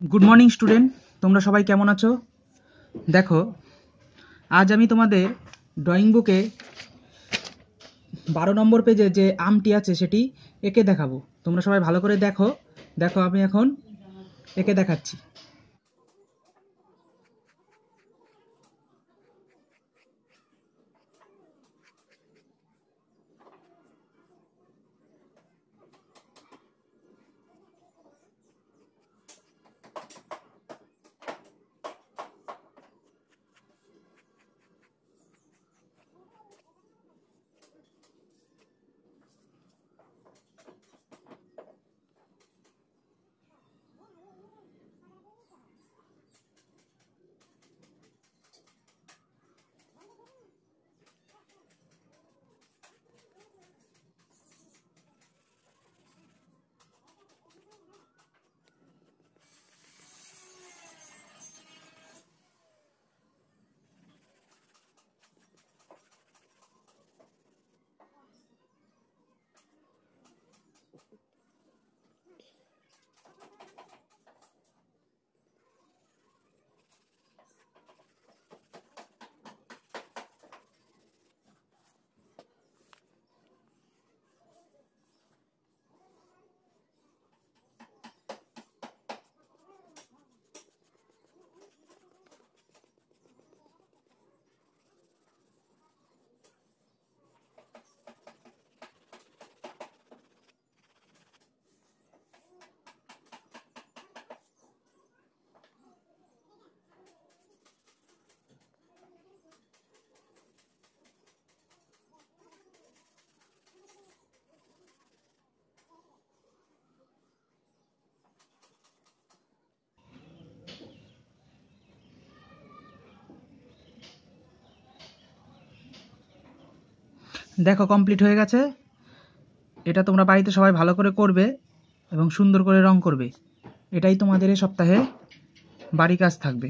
Good morning student তোমরা সবাই কেমন আছো? দেখো, আজ আমি তোমাদের ড্রয়িং বুকে বারো নম্বর পেজে যে আমটি আছে সেটি একে দেখাবো। তোমরা সবাই ভালো করে দেখো। দেখো, আমি এখন একে দেখাচ্ছি। দেখো কমপ্লিট হয়ে গেছে। এটা তোমরা বাড়িতে সবাই ভালো করে করবে এবং সুন্দর করে রং করবে। এটাই তোমাদের এই সপ্তাহে বাড়ি কাজ থাকবে।